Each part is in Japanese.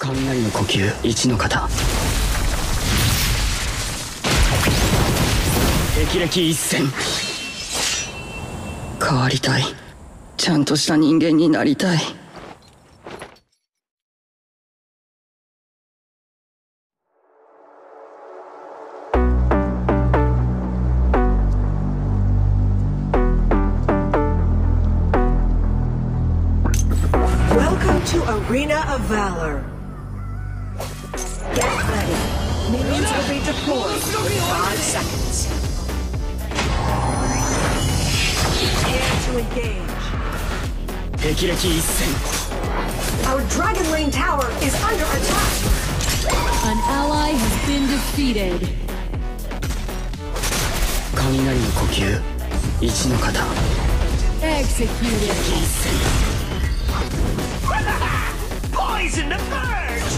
雷の呼吸一の型霹靂一閃変わりたい。ちゃんとした人間になりたい。Welcome to Arena of Valor. Get ready. Minions will be deployed in five seconds. Prepare to engage. 霹靂一閃 Our Dragon Lane Tower is under attack. An ally has been defeated. 雷の呼吸一の型 Executed. 一閃 Poison the birds!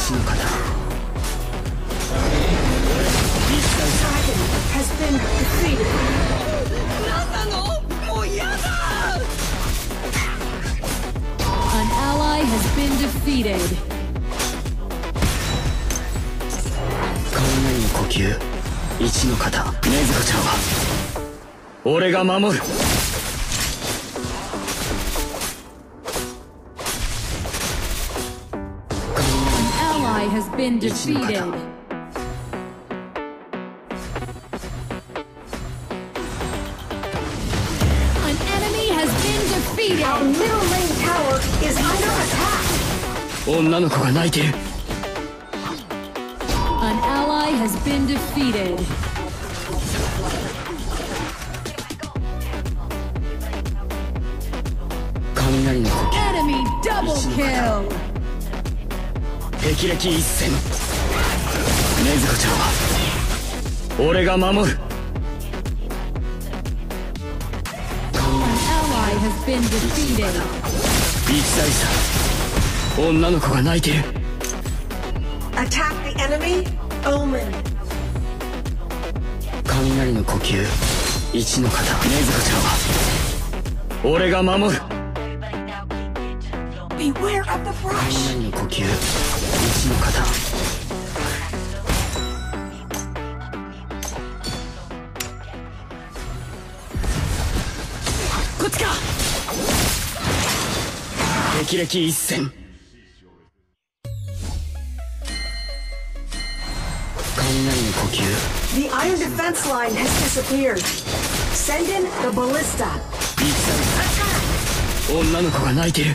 吸一の型一大差 Dragon has been defeated. An ally has been defeated. 雷の呼吸一の型禰豆子ちゃんは俺が守る ally has been defeated. An enemy has been Our defeated. middle lane tower is under attack. 女の子が泣いてる An ally has been defeated. 雷の呼吸 Enemy double kill. 敵歴一戦禰豆子ちゃんは俺が守る。一対三女の子が泣いてる。雷の呼吸。一の方。禰豆子ちゃんは俺が守る。雷の呼吸。一の型こっちか霹靂一閃雷の呼吸 The iron defense line has disappeared. Send in the ballista. 女の子が泣いてる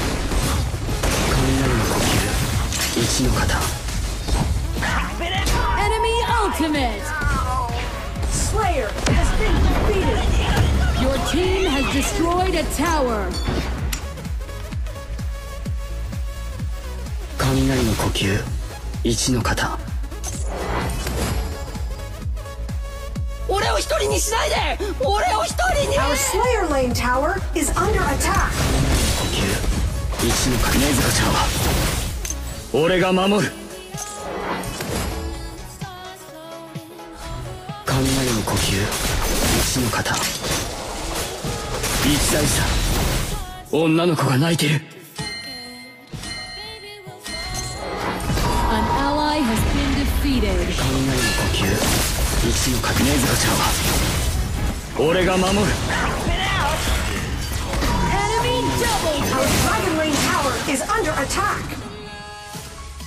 ひよかエネミーオーキメットスレイヤーハスピンディフィーティー Your team has destroyed a tower 雷の呼吸一の方俺を一人にしないで俺を一人に Our Slayer Lane Tower is under attack 雷の呼吸一の方ネズカちゃんは俺が守る。考えの呼吸。一の方。一大さ。女の子が泣いてる。考えの呼吸。一の方ネズコちゃんは。俺が守る。Is under.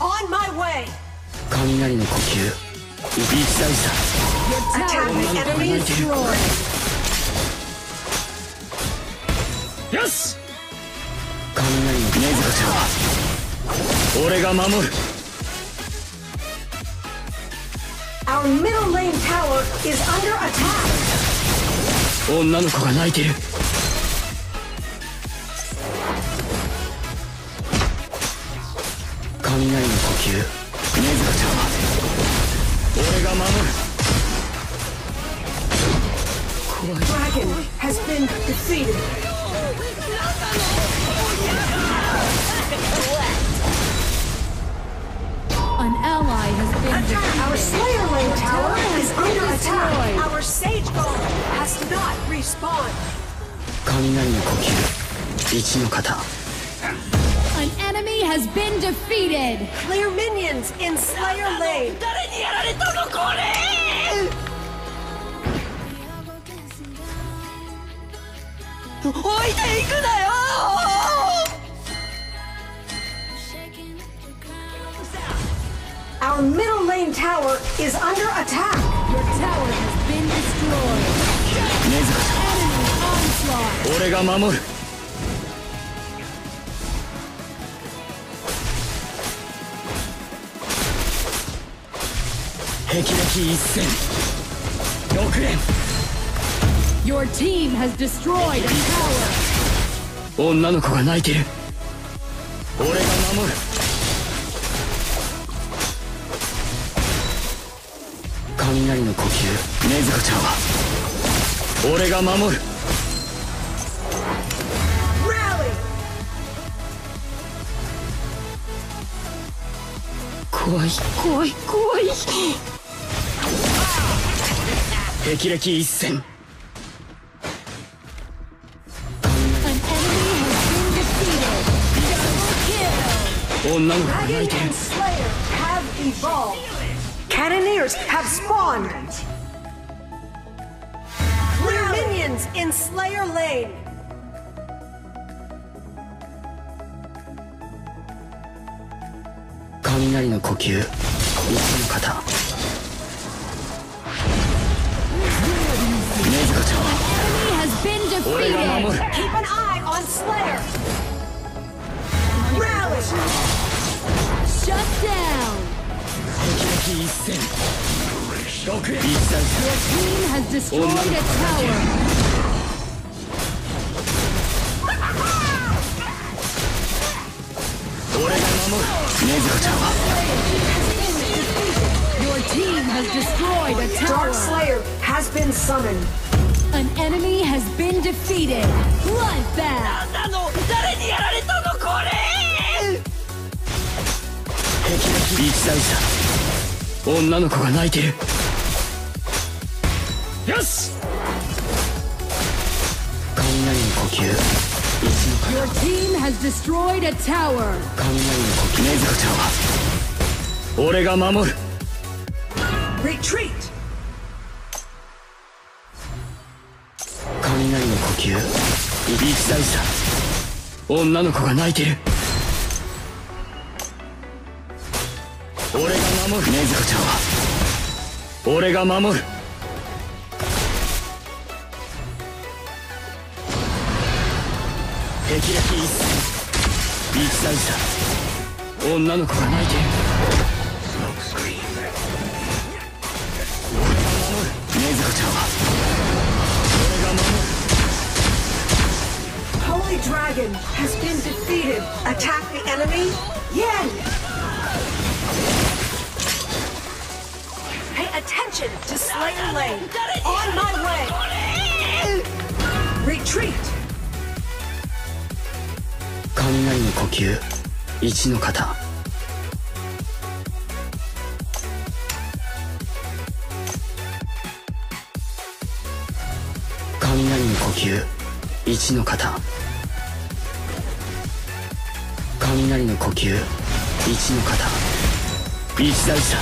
On my way. 雷の呼吸一大差.よし雷の禰豆子ちゃんは俺が守る Our middle lane tower is under attack. 女の子が泣いてる雷の呼吸禰豆子ちゃんは俺が守る Dragon has been defeated. An ally has been Our defeated. Slayer Lane tower is under attack. destroyed. Our Sage Golem has not respawned. 雷の呼吸一の型 An enemy has been defeated. Clear minions in Slayer Lane. 誰にやられたのこれ置いていくなよ Our middle lane tower is under attack. Your tower has been destroyed. 禰豆子ち Enemy onslaught. 霹靂一戦6連。Your team has destroyed a tower. 女の子が泣いてる。俺が守る。雷の呼吸。禰豆子ちゃんは。俺が守る.怖い。怖い怖い霹靂一戦女の子泣いてるカネネア雷の呼吸、この方。Enemy has been 俺が守 defeated. る Keep an eye on Slayer. Rally. Shut down. 霹靂一戦6連一大 Team has destroyed a tower. Summoned. An enemy has been defeated. Bloodbath. なの誰にやられたのこれ霹靂一大差女の子が泣いてるよし雷の呼吸一の型 Your team has destroyed a tower. 雷の呼吸禰豆子ちゃんは俺が守る Retreat. 吸？一大差女の子が泣いてる。俺が守る。禰豆子ちゃんは。俺が守る。霹靂一戦一大差女の子が泣いてる。俺が守る。禰豆子ちゃんは。Holy Dragon has been defeated. Attack the enemy. Yen. Pay attention to Slayer Lane. On my way. Retreat. 雷の呼吸一の型雷の呼吸一の型雷の呼吸。一の型一大差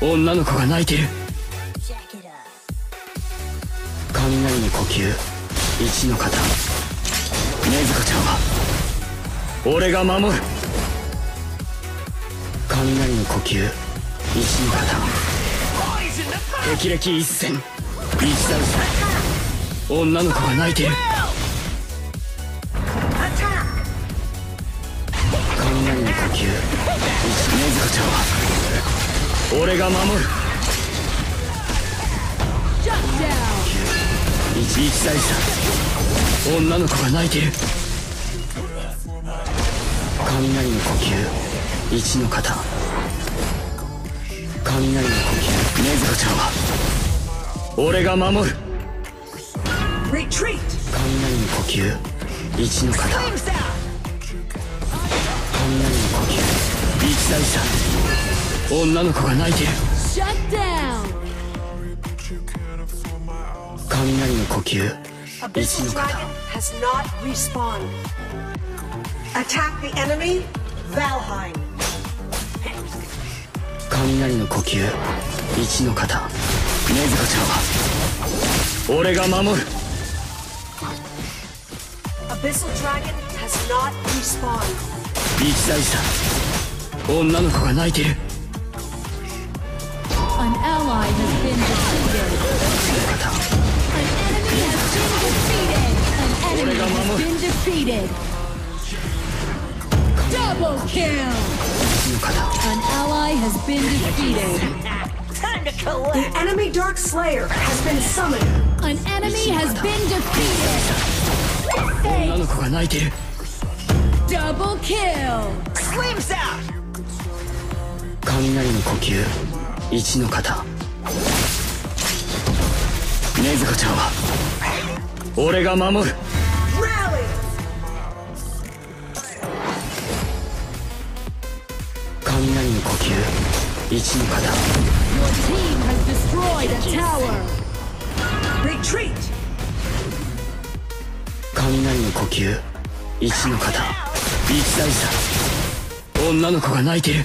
女の子が泣いてる。雷の呼吸。一の型禰豆子ちゃんは。俺が守る。雷の呼吸。一の型霹靂一閃。一大差女の子が泣いてる雷の呼吸一禰豆子ちゃんは俺が守る.一一大差女の子が泣いてる雷の呼吸一の型雷の呼吸禰豆子ちゃんは俺が守る!雷の呼吸一の型雷の女の子が泣いてる。雷の呼吸。一の方雷の呼吸。一の方ネズコちゃんは。俺が守る。一大さ。女の子が泣いてる An ally has been defeated. 型 An enemy has been defeated. An enemy has been defeated. Double kill. 一の型 An ally has been defeated. The enemy Dark Slayer has been summoned. An enemy has been defeated. 女の子が泣いてる Double kill. 雷の呼吸。一の型禰豆子ちゃんは。俺が守る!雷の呼吸。一の型 Your team has destroyed a tower. Retreat! 雷の呼吸一の型一大差女の子が泣いてる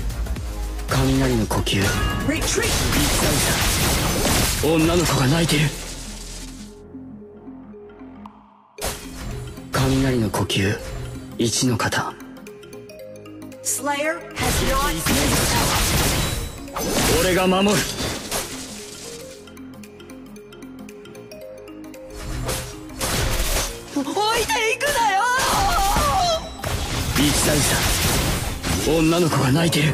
雷の呼吸。女の子が泣いてる。雷の呼吸。一の型 Slayer has not 俺が守る。置いていくなよ！一大差。女の子が泣いてる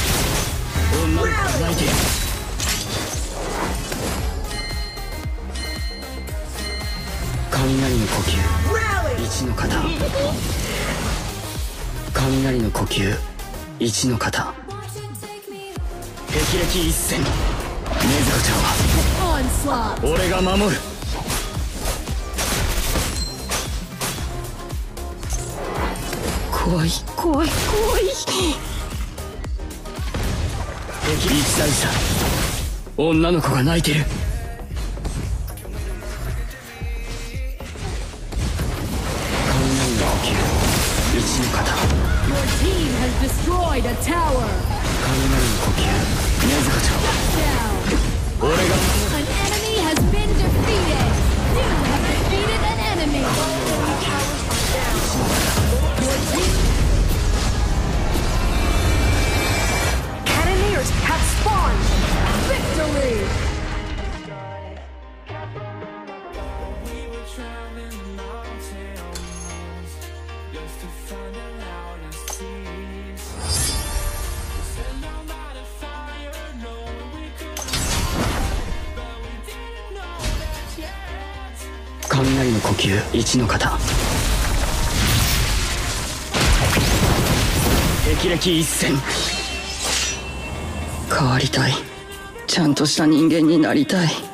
雷の呼吸。一の型雷の呼吸。一の型霹靂一閃禰豆子ちゃんは俺が守る怖い怖い怖い一大差女の子が泣いてる雷の呼吸一の型 Your team has destroyed a tower. 雷の呼吸禰豆子ちゃん俺が on! 雷の呼吸1の型霹靂一閃変わりたい。ちゃんとした人間になりたい。